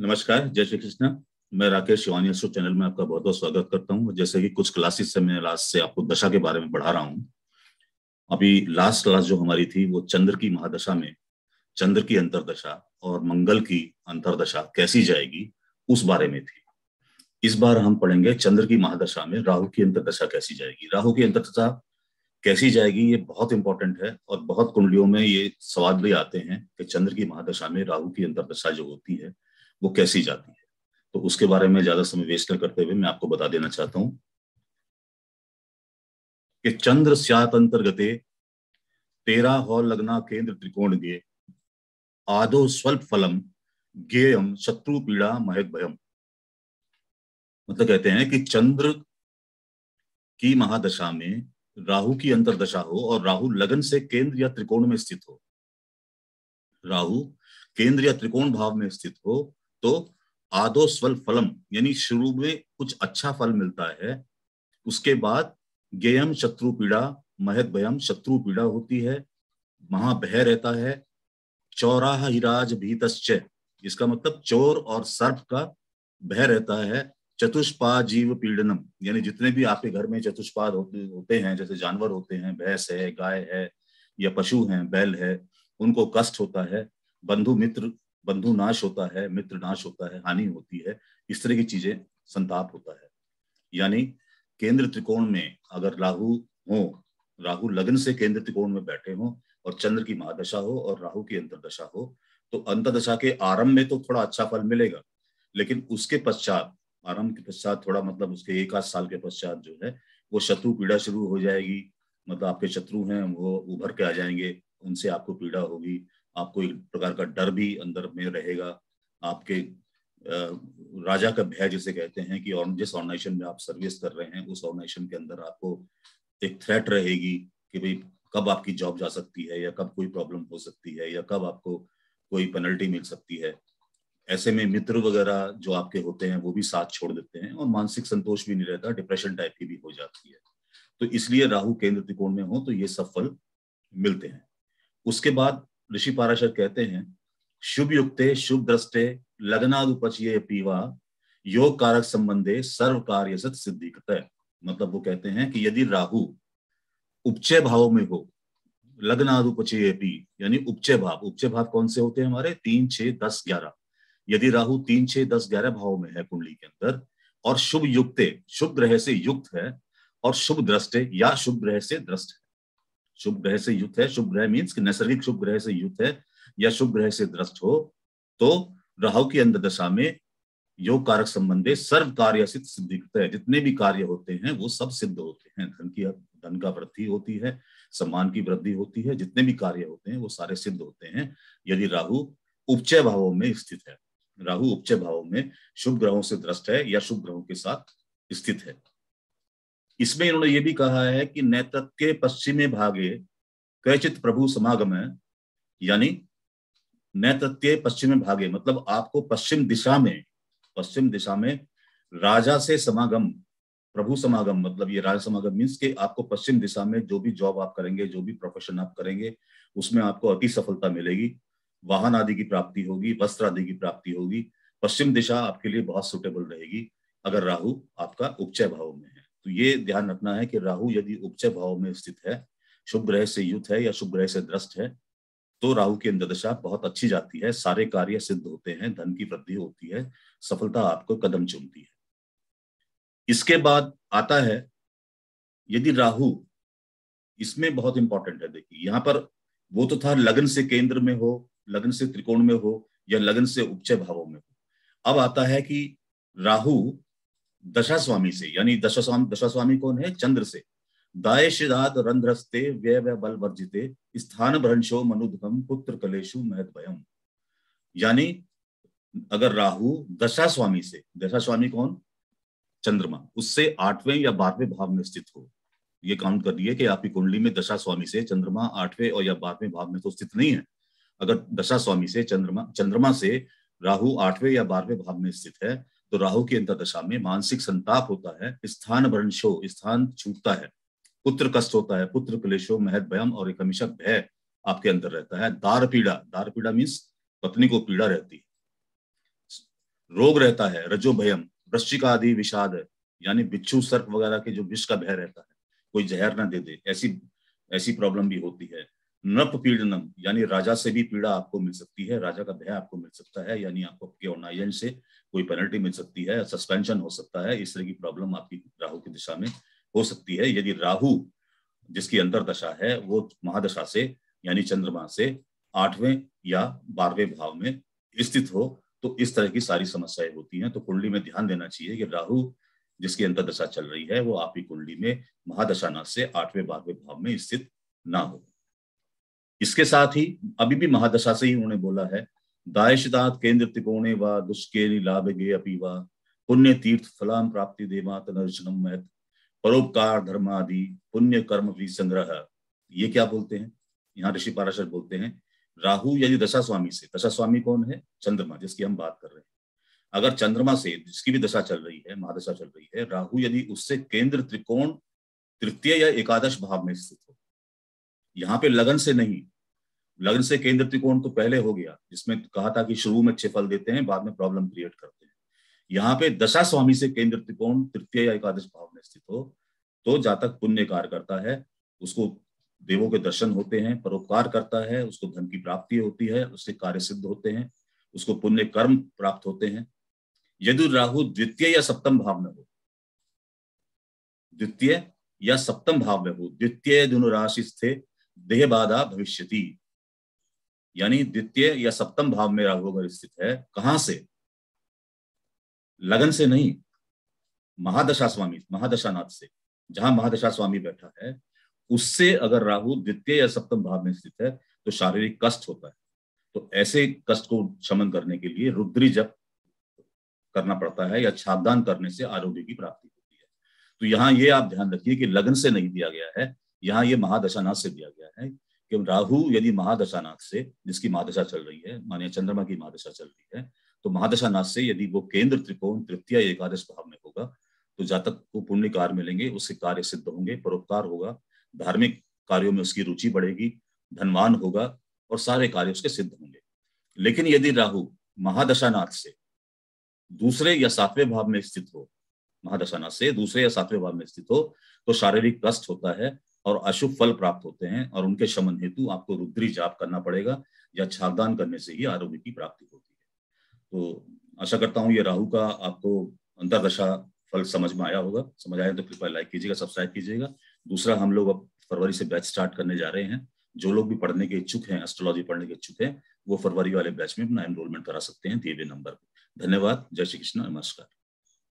नमस्कार, जय श्री कृष्ण। मैं राकेश शिवानी अशोक चैनल में आपका बहुत बहुत स्वागत करता हूँ। जैसे कि कुछ क्लासेस से मैं लास्ट से आपको दशा के बारे में पढ़ा रहा हूँ। अभी लास्ट क्लास जो हमारी थी, वो चंद्र की महादशा में, चंद्र की अंतरदशा और मंगल की अंतरदशा कैसी जाएगी, उस बारे में थी। इस बार हम पढ़ेंगे चंद्र की महादशा में राहु की अंतरदशा कैसी जाएगी। राहु की अंतरदशा कैसी जाएगी, ये बहुत इंपॉर्टेंट है और बहुत कुंडलियों में ये सवाल भी आते हैं कि चंद्र की महादशा में राहु की अंतरदशा जो होती है वो कैसी जाती है? तो उसके बारे में ज़्यादा समय वेस्ट न करते हुए मैं आपको बता देना चाहता हूँ कि चंद्र स्यात अंतर्गते तेरा हॉल लगना केंद्र त्रिकोण गे, आदो स्वल्प फलम, गेयम शत्रु पीड़ा महक भयम। मतलब कहते हैं कि चंद्र की महादशा में राहु की अंतरदशा हो और राहु लगन से केंद्र या त्रिकोण में स्थित हो। राहु केंद्र या त्रिकोण भाव में स्थित हो तो आदो स्वल फलम, यानी शुरू में कुछ अच्छा फल मिलता है। उसके बाद गेयम शत्रु पीड़ा, महत भयम शत्रु पीड़ा होती है। महाभय रहता है। चौराह हिराज भीतश्च, इसका मतलब चोर और सर्प का भय रहता है। चतुष्पा जीव पीड़नम, यानी जितने भी आपके घर में चतुष्पाद होते होते हैं, जैसे जानवर होते हैं, भैंस है, गाय है, या पशु हैं, बैल है, उनको कष्ट होता है। बंधु मित्र बंधु नाश होता है, मित्र नाश होता है, हानि होती है, इस तरह की चीज़ें संताप होता है। यानी केंद्र त्रिकोण में अगर राहु हो, राहु लग्न से केंद्र त्रिकोण में बैठे हो और चंद्र की महादशा हो और राहु की अंतरदशा हो तो अंतरदशा के आरंभ में तो थोड़ा अच्छा फल मिलेगा, लेकिन उसके पश्चात, आरंभ के पश्चात थोड़ा मतलब उसके एक आध साल के पश्चात जो है, वो शत्रु पीड़ा शुरू हो जाएगी मतलब आपके शत्रु हैं, वो उभर के आ जाएँगे, उनसे आपको पीड़ा होगी आपको एक प्रकार का डर भी अंदर में रहेगा। आपके राजा का भय जिसे कहते हैं कि और जिस ऑर्गेनाइजेशन में आप सर्विस कर रहे हैं, उस ऑर्गेनाइजेशन के अंदर आपको एक थ्रेट रहेगी कि भाई कब आपकी जॉब जा सकती है या कब कोई प्रॉब्लम हो सकती है या कब आपको कोई पेनल्टी मिल सकती है। ऐसे में मित्र वगैरह जो आपके होते हैं, वो भी साथ छोड़ देते हैं और मानसिक संतोष भी नहीं रहता डिप्रेशन टाइप की भी हो जाती है। तो इसलिए राहु, केंद्र त्रिकोण में हो तो ये सब फल मिलते हैं। उसके बाद ऋषि पाराशर कहते हैं शुभ युक्ते शुभ दृष्टे लगनादुपचय पीवा, योग कारक संबंधे सर्व कार्य सत सिद्धि मतलब वो कहते हैं कि यदि राहु उपचय भाव में हो लग्नादुपचय पी, यानी उपचय भाव। उपचय भाव कौन से होते हैं हमारे? तीन, छह, दस, ग्यारह। यदि राहु तीन, छह, दस, ग्यारह भाव में है कुंडली के अंदर, और शुभ युक्ते शुभ ग्रह से युक्त है, और शुभ दृष्टे या शुभ ग्रह से दृष्ट है शुभ ग्रह से युक्त है। शुभ ग्रह मीन्स नैसर्गिक शुभ ग्रह से युक्त है या शुभ ग्रह से दृष्ट हो तो राहु की अंध दशा में योग कारक संबंधे सर्व कार्य सिद्धि है। जितने भी कार्य होते हैं, वो सब सिद्ध होते हैं। धन की, धन का वृद्धि होती है, सम्मान की वृद्धि होती है, जितने भी कार्य होते हैं, वो सारे सिद्ध होते हैं। यदि राहु उपचय भावों में स्थित है, राहु उपचय भावों में शुभ ग्रहों से दृष्ट है या शुभ ग्रहों के साथ स्थित है इसमें इन्होंने ये भी कहा है कि नैतक के पश्चिमी भागे कैचित प्रभु समागम है, यानी नैतत्य पश्चिमी भागे मतलब आपको पश्चिम दिशा में, पश्चिम दिशा में राजा से समागम, प्रभु समागम मतलब ये राजा समागम मीन्स के आपको पश्चिम दिशा में जो भी जॉब आप करेंगे, जो भी प्रोफेशन आप करेंगे, उसमें आपको अति सफलता मिलेगी। वाहन आदि की प्राप्ति होगी, वस्त्र आदि की प्राप्ति होगी। पश्चिम दिशा आपके लिए बहुत सुटेबल रहेगी। अगर राहु, आपका उपचय भाव में तो ये ध्यान रखना है कि राहु यदि उपचय भाव में स्थित है, शुभ ग्रह से युद्ध है या शुभ ग्रह से द्रस्ट है तो राहु की अंतदशा बहुत अच्छी जाती है, सारे कार्य सिद्ध होते हैं, धन की वृद्धि होती है, सफलता आपको कदम चुनती है। इसके बाद आता है, यदि राहु इसमें बहुत इंपॉर्टेंट है, देखिए, यहाँ पर वो तो था लगन से केंद्र में हो, लगन से त्रिकोण में हो या लगन से उपचय भावों में हो। अब आता है कि राहु दशा स्वामी से, यानी दशा स्वामी दशा स्वामी कौन है? चंद्र से। दायशिदात रंध्रस्ते व्यय व्यय बल वर्जिते स्थान भ्रंशो मनुदम पुत्र कलेशु महत भयम यानी, अगर राहु दशा स्वामी से दशा स्वामी कौन? चंद्रमा। उससे आठवें या बारहवें भाव में स्थित हो। ये काउंट कर दिए कि आपकी कुंडली में दशा स्वामी से चंद्रमा आठवें और या बारहवें भाव में तो स्थित नहीं है। अगर दशा स्वामी से चंद्रमा चंद्रमा से राहु आठवें या बारहवें भाव में स्थित है तो राहु की अंतरदशा में मानसिक संताप होता है, स्थान भ्रंशो, स्थान छूटता है। पुत्र कष्ट होता है, पुत्र क्लेशो महत भयम और एक हमेशा भय आपके अंदर रहता है। दार पीड़ा दार पीड़ा मीन्स पत्नी को पीड़ा रहती है। रोग रहता है, रजो भयम वृश्चिका आदि विषाद, यानी बिच्छू, सर्प वगैरह के जो विष का भय रहता है, कोई जहर ना दे दे, ऐसी ऐसी प्रॉब्लम भी होती है। नप पीड़नम, यानी राजा से भी पीड़ा आपको मिल सकती है, राजा का भय आपको मिल सकता है, यानी आपको आपके ऑर्नाइजन से कोई पेनल्टी मिल सकती है सस्पेंशन हो सकता है, इस तरह की प्रॉब्लम आपकी राहु की दिशा में हो सकती है। यदि राहु, जिसकी अंतर दशा है, वो महादशा से, यानी चंद्रमा से आठवें या बारहवें भाव में स्थित हो तो इस तरह की सारी समस्याएँ होती हैं। तो कुंडली में ध्यान देना चाहिए कि राहु, जिसकी अंतर दशा चल रही है, वो आपकी कुंडली में महादशानाथ से आठवें, बारहवें भाव में स्थित ना हो। इसके साथ ही, अभी भी महादशा से ही उन्होंने बोला है दायशदात केंद्र त्रिकोणे व दुष्के लाभ गे अपी व। पुण्य तीर्थ फलाम प्राप्ति देवात नर्शनम महत। परोपकार धर्म आदि पुण्य कर्म भी संग्रह। ये क्या बोलते हैं? यहाँ ऋषि पाराशर बोलते हैं, राहु यदि दशा स्वामी से दशा स्वामी कौन है? चंद्रमा, जिसकी हम बात कर रहे हैं। अगर चंद्रमा से, जिसकी भी दशा चल रही है, महादशा चल रही है, राहु यदि उससे केंद्र त्रिकोण, तृतीय या एकादश भाव में स्थित हो, यहाँ पे लगन से नहीं लगन से केंद्र त्रिकोण तो पहले हो गया, जिसमें कहा था कि शुरू में अच्छे फल देते हैं, बाद में प्रॉब्लम क्रिएट करते हैं। यहाँ पे दशा स्वामी से केंद्र त्रिकोण, तृतीय या एकादश भाव में स्थित हो तो जातक पुण्य कार्य करता है, उसको देवों के दर्शन होते हैं, परोपकार करता है, उसको धन की प्राप्ति होती है, उससे कार्य सिद्ध होते हैं, उसको पुण्य कर्म प्राप्त होते हैं। यदि राहु द्वितीय या सप्तम भाव में हो, द्वितीय या सप्तम भाव में हो, द्वितीय धनुराशि स्थित देह बाधा भविष्यति। यानी द्वितीय या सप्तम भाव में राहु अगर स्थित है, कहाँ से? लगन से नहीं, महादशा स्वामी, महादशानाथ से, जहाँ महादशा स्वामी बैठा है, उससे अगर राहु द्वितीय या सप्तम भाव में स्थित है तो शारीरिक कष्ट होता है। तो ऐसे कष्ट को शमन करने के लिए रुद्री जप करना पड़ता है या छापदान करने से आरोग्य की प्राप्ति होती है। तो यहाँ ये आप ध्यान रखिए कि लगन से नहीं दिया गया है, यहाँ ये महादशानाथ से दिया गया है। कि राहु यदि महादशानाथ से, जिसकी महादशा चल रही है, मानिए चंद्रमा की महादशा चल रही है तो महादशानाथ से यदि वो केंद्र त्रिकोण तृतीय एकादश भाव में होगा तो जातक को पुण्य कार्य मिलेंगे उससे कार्य सिद्ध होंगे, परोपकार होगा, धार्मिक कार्यों में उसकी रुचि बढ़ेगी, धनवान होगा और सारे कार्य उसके सिद्ध होंगे। लेकिन यदि राहु महादशानाथ से दूसरे या सातवें भाव में स्थित हो, महादशानाथ से दूसरे या सातवें भाव में स्थित हो तो शारीरिक कष्ट होता है और अशुभ फल प्राप्त होते हैं और उनके शमन हेतु आपको रुद्री जाप करना पड़ेगा या छागदान करने से ही आरोग्य की प्राप्ति होती है। तो आशा करता हूँ ये राहु का आपको अंतरदशा फल समझ में आया होगा। समझ आया तो कृपया लाइक कीजिएगा सब्सक्राइब कीजिएगा। दूसरा हम लोग अब फरवरी से बैच स्टार्ट करने जा रहे हैं। जो लोग भी पढ़ने के इच्छुक हैं एस्ट्रोलॉजी पढ़ने के इच्छुक हैं, वो फरवरी वाले बैच में अपना एनरोलमेंट करा सकते हैं, दिए गए नंबर पर धन्यवाद। जय श्री कृष्ण। नमस्कार।